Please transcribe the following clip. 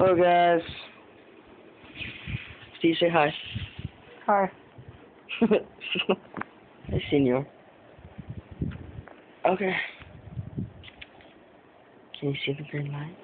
Hello guys. Steve, say hi. Hi. see senor. Okay. Can you see the green lights?